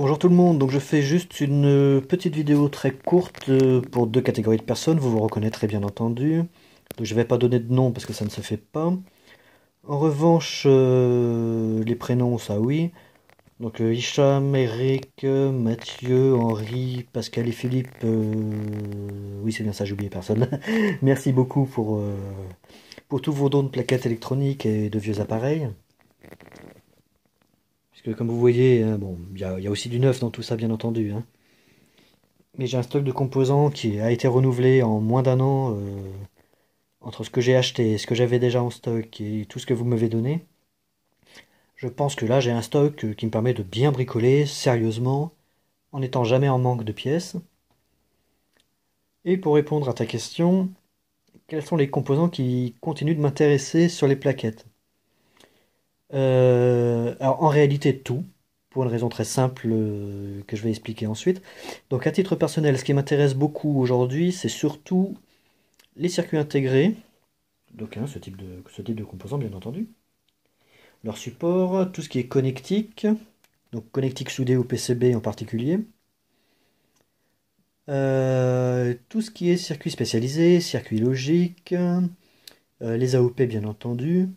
Bonjour tout le monde, donc je fais juste une petite vidéo très courte euh, pour deux catégories de personnes, vous vous reconnaîtrez bien entendu. Je ne vais pas donner de nom parce que ça ne se fait pas. En revanche, euh, les prénoms, ça oui. Donc euh, Hicham, Eric, Mathieu, Henri, Pascal et Philippe. oui, c'est bien ça, j'ai oublié personne. Merci beaucoup pour, pour tous vos dons de plaquettes électroniques et de vieux appareils. Puisque comme vous voyez, hein, il y, a aussi du neuf dans tout ça, bien entendu. Hein. Mais j'ai un stock de composants qui a été renouvelé en moins d'un an euh, entre ce que j'ai acheté, ce que j'avais déjà en stock et tout ce que vous m'avez donné. Je pense que là, j'ai un stock euh, qui me permet de bien bricoler sérieusement, en n'étant jamais en manque de pièces. Et pour répondre à ta question, quels sont les composants qui continuent de m'intéresser sur les plaquettes? Euh, alors en réalité tout, pour une raison très simple euh, que je vais expliquer ensuite. Donc à titre personnel, ce qui m'intéresse beaucoup aujourd'hui, c'est surtout les circuits intégrés, donc ce, type de, composants bien entendu, leur support, tout ce qui est connectique, donc connectique soudé au PCB en particulier, euh, tout ce qui est circuit spécialisé, circuit logique, les AOP bien entendu,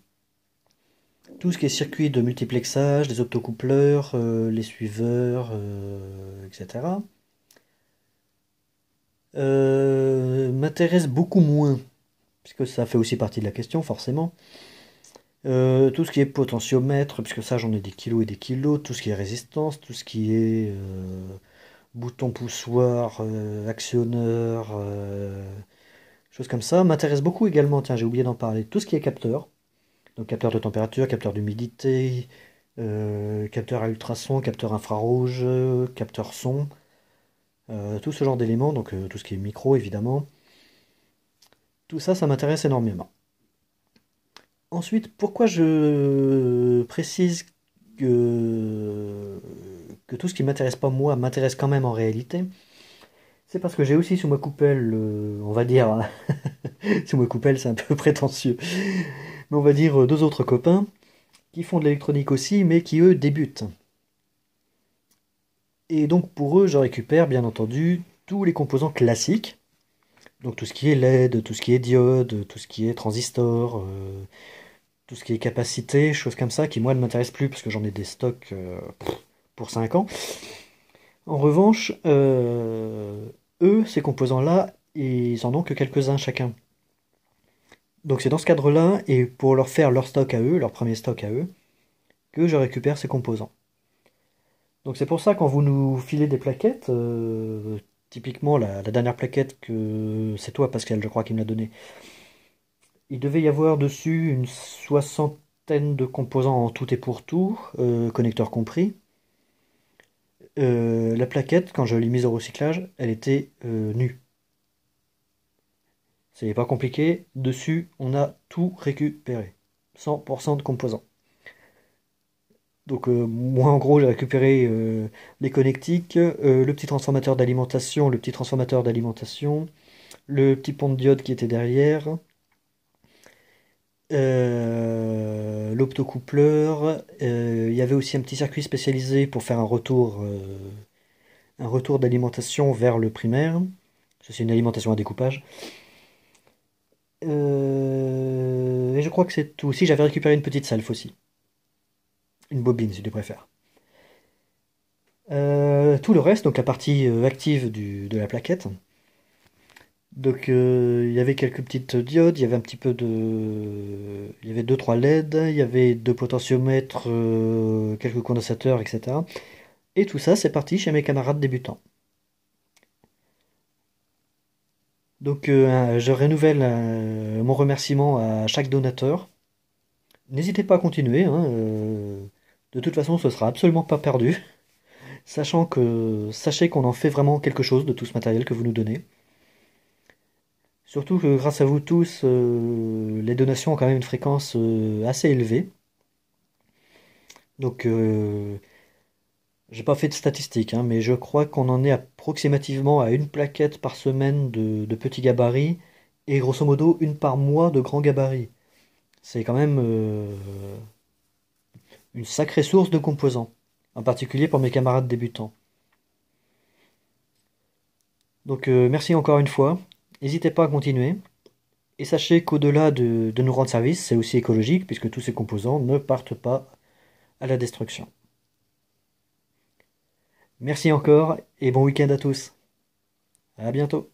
tout ce qui est circuit de multiplexage, les optocoupleurs, euh, les suiveurs, euh, etc. Euh, m'intéresse beaucoup moins, puisque ça fait aussi partie de la question forcément. tout ce qui est potentiomètre, puisque ça j'en ai des kilos et des kilos, tout ce qui est résistance, tout ce qui est bouton poussoir, actionneur, choses comme ça, m'intéresse beaucoup également, tiens j'ai oublié d'en parler, tout ce qui est capteur, donc capteur de température, capteur d'humidité, euh, capteur à ultrasons, capteur infrarouge, capteur son, euh, tout ce genre d'éléments, donc euh, tout ce qui est micro évidemment. Tout ça, ça m'intéresse énormément. Ensuite, pourquoi je précise que, tout ce qui m'intéresse pas moi m'intéresse quand même en réalité? C'est parce que j'ai aussi sous ma coupelle, on va dire, sous ma coupelle c'est un peu prétentieux, on va dire euh, deux autres copains qui font de l'électronique aussi, mais qui eux débutent. Et donc pour eux, je récupère bien entendu tous les composants classiques, donc tout ce qui est LED, tout ce qui est diode, tout ce qui est transistor, euh, tout ce qui est capacité, choses comme ça, qui moi ne m'intéressent plus parce que j'en ai des stocks euh, pour 5 ans. En revanche, eux, ces composants-là, ils en ont que quelques-uns chacun. Donc c'est dans ce cadre-là, et pour leur faire leur stock à eux, leur premier stock à eux, que je récupère ces composants. Donc c'est pour ça quand vous nous filez des plaquettes, euh, typiquement la, dernière plaquette que c'est toi Pascal, je crois, qui me l'a donnée, il devait y avoir dessus une soixantaine de composants en tout et pour tout, euh, connecteurs compris. Euh, la plaquette, quand je l'ai mise au recyclage, elle était nue. C'est pas compliqué. Dessus, on a tout récupéré. 100% de composants. Donc euh, moi en gros j'ai récupéré euh, les connectiques, euh, le petit transformateur d'alimentation, le petit transformateur d'alimentation, le petit pont de diode qui était derrière, l'optocoupleur, il y avait aussi un petit circuit spécialisé pour faire un retour, un retour d'alimentation vers le primaire. C'est une alimentation à découpage. Euh, et je crois que c'est tout. Si j'avais récupéré une petite salve aussi. Une bobine, si tu préfères. Euh, tout le reste, donc la partie euh, active de la plaquette. Donc il y avait quelques petites diodes, il y avait un petit peu de. Il y avait 2-3 LED, il y avait deux potentiomètres, quelques condensateurs, etc. Et tout ça, c'est parti chez mes camarades débutants. Donc euh, je renouvelle euh, mon remerciement à chaque donateur. N'hésitez pas à continuer. Hein, euh, de toute façon, ce sera absolument pas perdu. Sachant que sachez qu'on en fait vraiment quelque chose de tout ce matériel que vous nous donnez. Surtout que grâce à vous tous, les donations ont quand même une fréquence assez élevée. Donc j'ai pas fait de statistiques, hein, mais je crois qu'on en est approximativement à une plaquette par semaine de, petits gabarits et grosso modo une par mois de grands gabarits. C'est quand même euh, une sacrée source de composants. en particulier pour mes camarades débutants. Donc euh, merci encore une fois, n'hésitez pas à continuer, et sachez qu'au-delà de, de nous rendre service, c'est aussi écologique, puisque tous ces composants ne partent pas à la destruction. Merci encore, et bon week-end à tous. À bientôt.